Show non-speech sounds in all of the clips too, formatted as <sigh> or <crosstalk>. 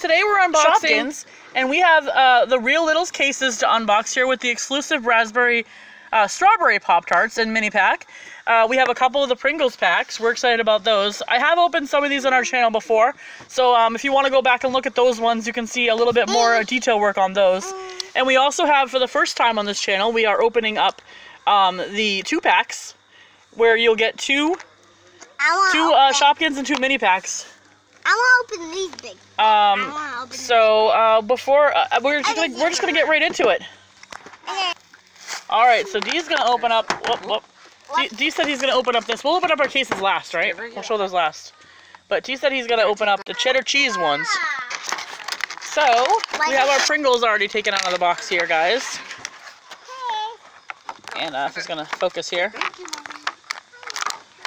Today we're unboxing, Shopkins. and we have uh, the Real Littles cases to unbox here with the exclusive raspberry, uh, strawberry Pop Tarts in mini pack. Uh, we have a couple of the Pringles packs. We're excited about those. I have opened some of these on our channel before, so um, if you want to go back and look at those ones, you can see a little bit more uh, detail work on those. And we also have, for the first time on this channel, we are opening up um, the two packs, where you'll get two two uh, Shopkins and two mini packs. I want to open these big. Um, wanna open so uh, before uh, we're just gonna, we're just gonna get right into it. Okay. All right, so Dee's gonna open up. Whoop, whoop. Dee, Dee said he's gonna open up this. We'll open up our cases last, right? We'll show those last. But Dee said he's gonna open up the cheddar cheese ones. So we have our Pringles already taken out of the box here, guys. And uh, just gonna focus here.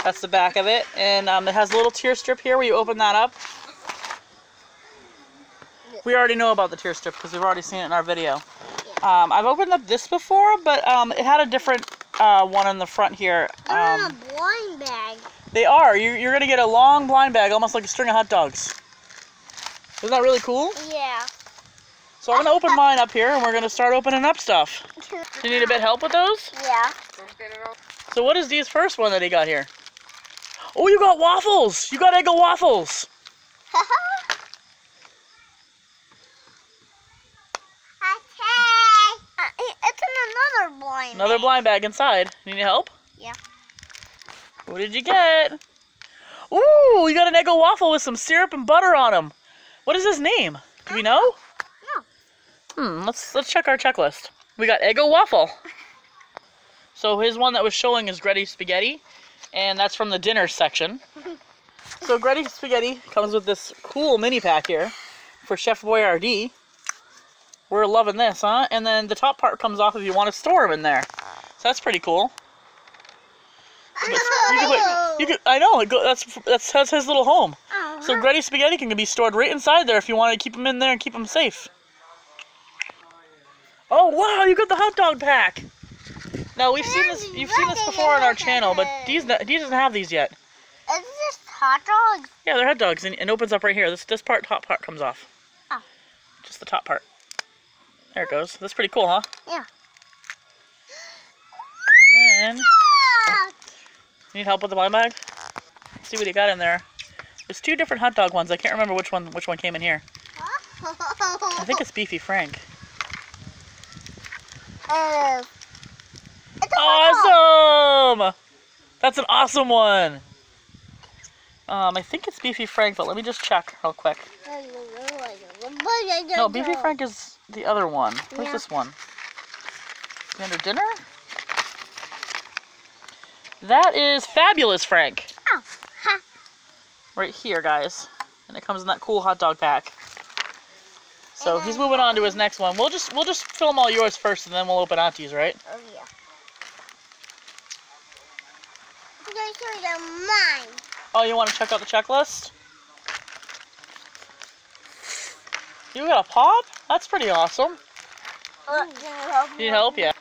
That's the back of it, and um, it has a little tear strip here where you open that up. We already know about the tear strip because we've already seen it in our video. Um, I've opened up this before, but um, it had a different uh, one in the front here. Um, a blind bag. they are. You're, you're gonna get a long blind bag, almost like a string of hot dogs. Isn't that really cool? Yeah. So I'm gonna open mine up here, and we're gonna start opening up stuff. Do you need a bit help with those? Yeah. So what is Dee's first one that he got here? Oh, you got waffles! You got Eggo waffles! <laughs> okay. Uh, it's in another blind. Another bag. blind bag inside. Need help? Yeah. What did you get? Ooh, you got an Eggo waffle with some syrup and butter on them. What is his name? Do we know? No. Hmm, let's let's check our checklist. We got Eggo waffle. So his one that was showing is Gretty spaghetti, and that's from the dinner section. <laughs> So Gretty spaghetti comes with this cool mini pack here for Chef Boyardee. We're loving this, huh? And then the top part comes off if you want to store them in there. So that's pretty cool. You can put- you can- I know. Go, that's that's that's his little home. Oh, So Gretty spaghetti can be stored right inside there if you want to keep them in there and keep them safe. Oh wow, you got the hot dog pack. Now we've seen this. You've seen this before on our channel, but Dee's not, Dee doesn't have these yet. Is this hot dogs? Yeah, they're hot dogs, and it opens up right here. This this part, top part, comes off. Oh. Just the top part. There it goes. That's pretty cool, huh? Yeah. And then, you need help with the blind bag? Let's see what you got in there. There's two different hot dog ones. I can't remember which one which one came in here. I think it's Beefy Frank. Uh, it's a hot. Awesome! That's an awesome one. Um, I think it's Beefy Frank, but let me just check real quick. No, Beefy Frank is the other one. Where's Yeah. this one? Under dinner? That is Fabulous Frank. Oh. Right here, guys. And it comes in that cool hot dog pack. So he's moving on to his next one. We'll just we'll just film all yours first, and then we'll open Auntie's, right? Oh yeah. I'm gonna show you mine. Oh, you want to check out the checklist? You got a pop? That's pretty awesome. Need help? Yeah.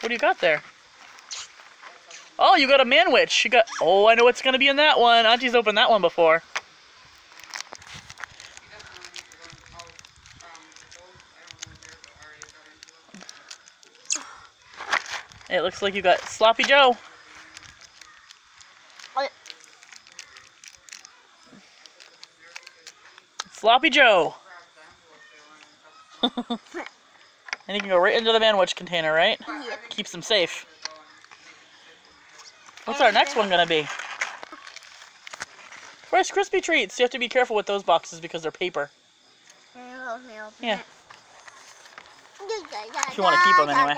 What do you got there? Oh, you got a manwich. You got. Oh, I know what's gonna be in that one. Auntie's opened that one before. It looks like you got Sloppy Joe. What? Sloppy Joe. <laughs> and you can go right into the manwich container, right? Yep. Keeps them safe. What's our next one gonna be? Rice Krispie treats. You have to be careful with those boxes because they're paper. Yeah. If you wanna keep 'em anyway.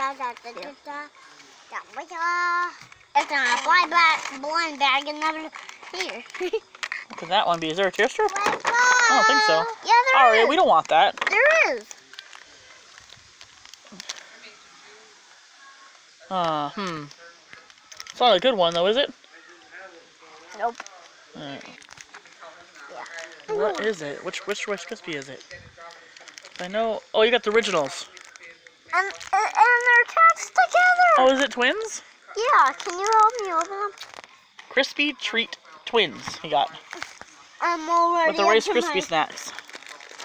It's in a blind bag, blind bag and never here. What could that one be? Is there a tear strip? I don't think so. Yeah, there All right, is. we don't want that. There is. Uh, hmm. It's not a good one though, is it? Nope. Yeah. What is it? Which which Rice Krispie is it? I know. Oh, you got the originals. And, and, they're attached together. Oh, is it twins? Yeah, can you help me open them? Crispy treat twins. He got I'm already with the Rice Krispie my- snacks.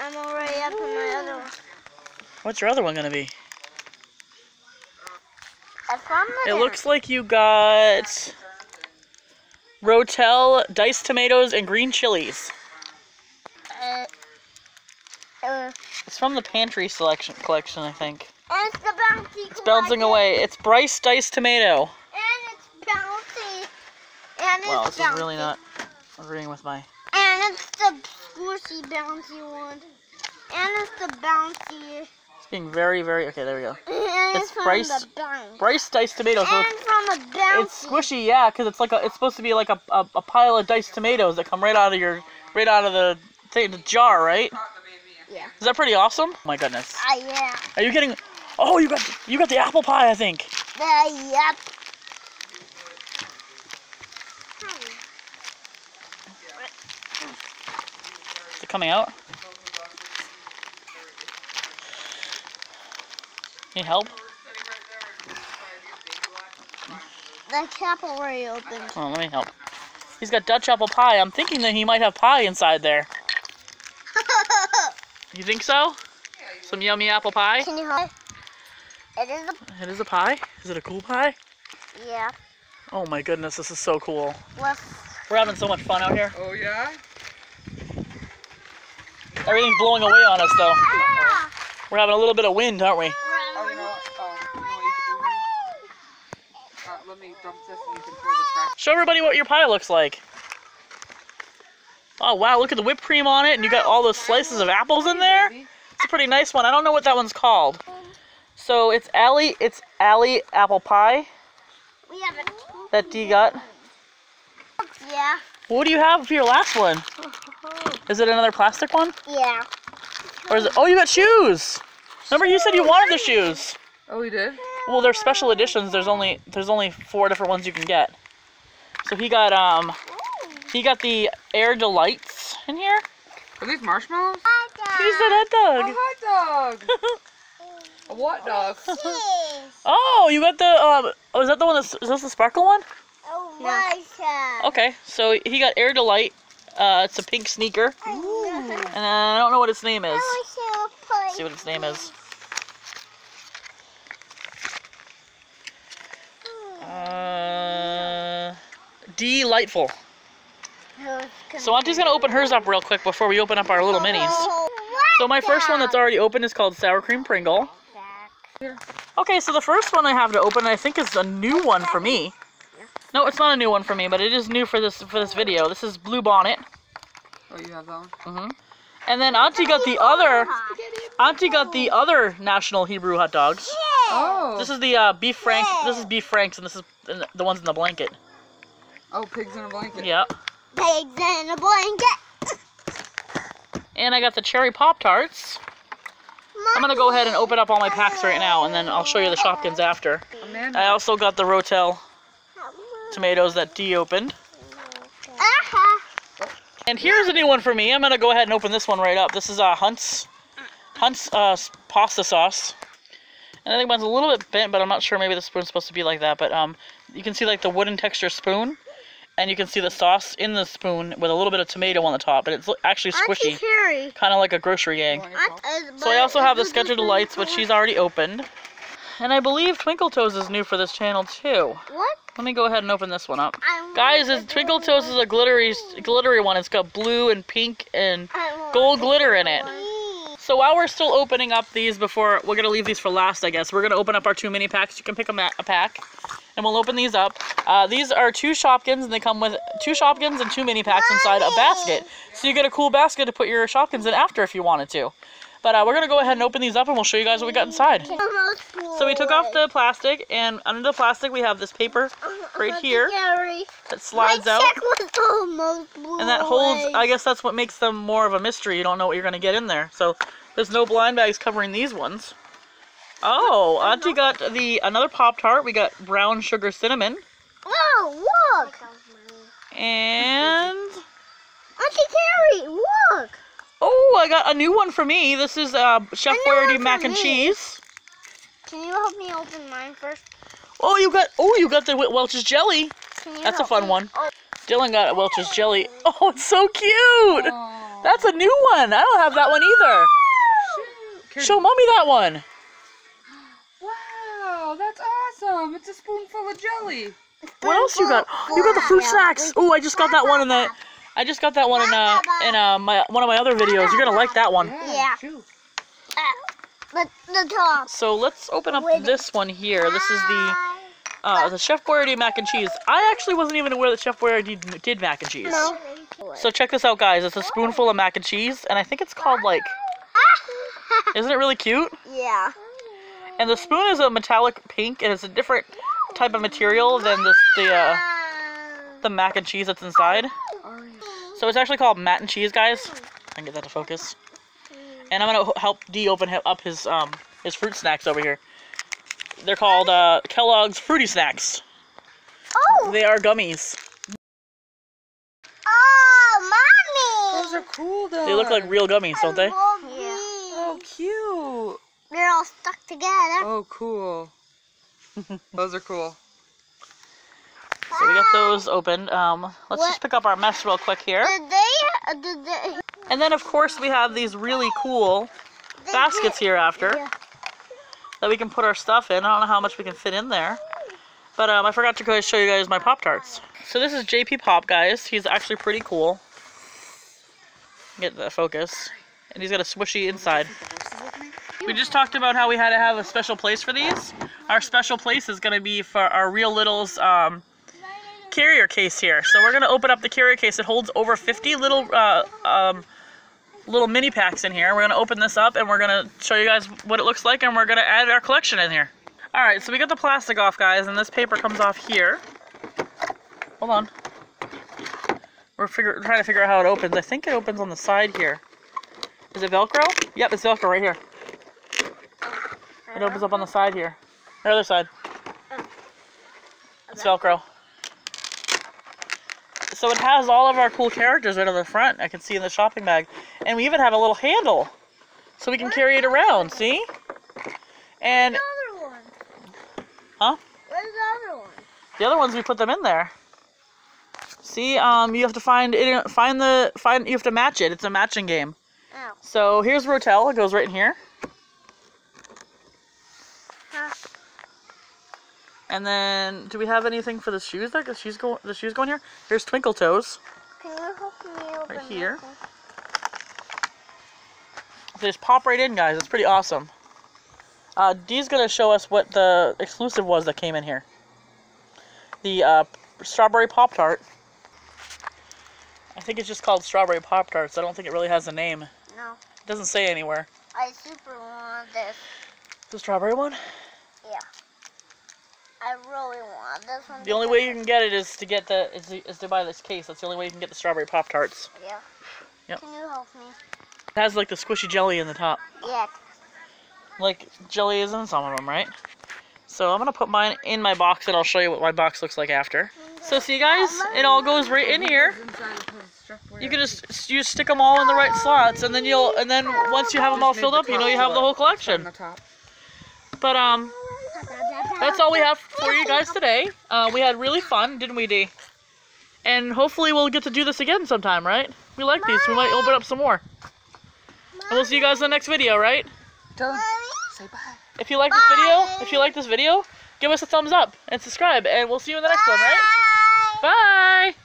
I'm already up to my other one. What's your other one gonna be? I found the It looks like you got Rotel, diced tomatoes, and green chilies. Uh, uh, It's from the pantry selection collection, I think. and it's the bouncy. It's bouncing away. It's Bryce diced tomato. And it's bouncy. And Wow, it's this bouncy. is really not agreeing with my. And it's the squishy bouncy one. And it's the bouncy. Very, very. Okay, there we go. <laughs> And It's Bryce-. Bryce diced tomatoes. So it's, from a bouncy. it's squishy, yeah, because it's like a. It's supposed to be like a, a, a pile of diced tomatoes that come right out of your, right out of the thing, the jar, right? Yeah. Is that pretty awesome? Oh my goodness. Ah, yeah. Are you getting? Oh, you got you got the apple pie, I think. The, yep. Is it coming out? Need help? The cap already opened. Oh, let me help. He's got Dutch apple pie. I'm thinking that he might have pie inside there. <laughs> You think so? Some yummy apple pie? Can you hold it? It is a It is a pie? Is it a cool pie? yeah. Oh my goodness, this is so cool. Let's We're having so much fun out here. Oh yeah? Everything's blowing away on us though. ah! We're having a little bit of wind, aren't we? Oh, you know what? Oh, you know what you can do? Uh, let me dump this and you can throw the trash. Show everybody what your pie looks like. Oh wow, look at the whipped cream on it and you got all those slices of apples in there. It's a pretty nice one. I don't know what that one's called. So it's Allie, it's Allie apple pie We have a that D got. yeah. What do you have for your last one? <laughs> Is it another plastic one? Yeah. Or is it, oh, you got shoes. Remember you said you wanted the shoes. Oh, we did? Well, they're special editions. There's only, there's only four different ones you can get. So he got, um, he got the Air Delights in here. Are these marshmallows? He said hot dog. A dog. hot dog! <laughs> A what dog? Oh, you got the, um, oh, is that the one that's, is this the sparkle one? Oh, Russia. Okay, so he got Air Delight. Uh, it's a pink sneaker. Ooh. And I don't know what its name is. I Let's see what its name is. Delightful. So Auntie's gonna open hers up real quick before we open up our little minis. So my first one that's already open is called Sour Cream Pringle. Okay, so the first one I have to open, I think, is a new one for me. No, it's not a new one for me, but it is new for this for this video. This is Blue Bonnet. Oh, you have that one? hmm And then Auntie got the other. Auntie got the other National Hebrew hot dogs. Oh! This is the uh, beef frank. This is beef franks, and this is the ones in the blanket. Oh, pigs in a blanket. Yeah. Pigs in a blanket. And I got the cherry pop tarts. I'm gonna go ahead and open up all my packs right now, and then I'll show you the Shopkins after. Amanda. I also got the Rotel tomatoes that Dee opened. Uh-huh. And here's a new one for me. I'm gonna go ahead and open this one right up. This is uh, Hunt's Hunt's uh, pasta sauce. And I think mine's a little bit bent, but I'm not sure. Maybe the spoon's supposed to be like that. But um, you can see like the wooden texture spoon, and you can see the sauce in the spoon with a little bit of tomato on the top, and it's actually squishy, kind of like a grocery egg. So I also have the Sketcher Delights, which she's already opened. And I believe Twinkle Toes is new for this channel too. What? Let me go ahead and open this one up. Guys, the is Twinkle Toes is a glittery, glittery one. It's got blue and pink and gold glitter in it. So while we're still opening up these before, we're gonna leave these for last, I guess. We're gonna open up our two mini packs. You can pick a, ma- a pack, and we'll open these up. Uh, these are two Shopkins, and they come with two Shopkins and two mini packs inside a basket. So you get a cool basket to put your Shopkins in after if you wanted to. But uh, we're gonna go ahead and open these up, and we'll show you guys what we got inside. So we took off the plastic, and under the plastic we have this paper right here that slides out. check was almost blew And that holds. I guess that's what makes them more of a mystery. You don't know what you're going to get in there. So there's no blind bags covering these ones. Oh, Auntie got the another Pop Tart. We got brown sugar cinnamon. Oh, look! And Auntie Carrie, look! Oh, I got a new one for me. This is uh, Chef Boyardee mac and me. cheese. Can you help me open mine first? Oh, you got oh, you got the Welch's jelly. That's a fun me? one. Oh, Dylan got a Welch's jelly. <laughs> Oh, it's so cute. Oh. That's a new one. I don't have that one either. Shoot. Show mommy that one. Wow, that's awesome. It's a spoonful of jelly. What else you got? You got the fruit snacks. Oh, I just got that one in the. I just got that one in uh in uh my one of my other videos. You're gonna like that one. Yeah. Shoot. The, the top. So let's open up this one here. This is the uh the Chef Boyardee mac and cheese. I actually wasn't even aware that Chef Boyardee did mac and cheese. No. So check this out, guys. It's a spoonful of mac and cheese, and I think it's called like. <laughs> Isn't it really cute? yeah. And the spoon is a metallic pink, and it's a different type of material than this the uh, the mac and cheese that's inside. Orange. So it's actually called mac and cheese, guys. I can get that to focus. And I'm gonna help D open up his um his fruit snacks over here. They're called uh, Kellogg's Fruity Snacks. Oh. They are gummies. Oh, mommy. Those are cool though. They look like real gummies, don't they? Yeah. Oh, cute. They're all stuck together. Oh, cool. <laughs> Those are cool. So we got those opened. Um, let's What? just pick up our mess real quick here. Did they? Did they? And then of course we have these really cool baskets here after Yeah. that we can put our stuff in. I don't know how much we can fit in there. But um, I forgot to go show you guys my Pop Tarts. So this is JP Pop, guys. He's actually pretty cool. Get the focus. And he's got a swishy inside. We just talked about how we had to have a special place for these. Our special place is going to be for our Real Littles um, carrier case here. So we're going to open up the carrier case. It holds over 50 little uh, um, little mini packs in here. We're going to open this up and we're going to show you guys what it looks like and we're going to add our collection in here. Alright, so we got the plastic off, guys, and this paper comes off here. Hold on. We're figure trying to figure out how it opens. I think it opens on the side here. Is it Velcro? Yep, it's Velcro right here. It opens up on the side here. The other side. It's Velcro. So it has all of our cool characters right on the front. I can see in the shopping bag. And we even have a little handle. So we can carry it around, see? And, The other one. huh? Where's the other one? The other ones we put them in there. See, um, you have to find it. Find the find. You have to match it. It's a matching game. Oh. So here's Rotel. It goes right in here. Huh. And then, do we have anything for the shoes? That the shoes go. The shoes go in here. Here's Twinkle Toes Can you help me open right here. They just pop right in, guys. It's pretty awesome. Uh, Dee's gonna show us what the exclusive was that came in here. The uh, strawberry pop tart. I think it's just called strawberry pop tarts. I don't think it really has a name. It No. doesn't say anywhere. I super want this. The strawberry one. Yeah. I really want this one. The only way you can get it is to get the is to, is to buy this case. That's the only way you can get the strawberry pop tarts. Yeah. Yep. Can you help me? It has like the squishy jelly in the top, Yeah. like jelly is in some of them, right? So I'm gonna put mine in my box and I'll show you what my box looks like after. So see guys, it all goes right in here. You can just you stick them all in the right slots, and then you'll and then once you have them all filled up, you know you have the whole On collection. the top. But um, that's all we have for you guys today. Uh, we had really fun, didn't we, Dee? And hopefully we'll get to do this again sometime, right? We like these. We might open up some more. And we'll see you guys in the next video, right? Tell them. Say bye. If you like this video, if you like this video, give us a thumbs up and subscribe, and we'll see you in the next one, right? Bye.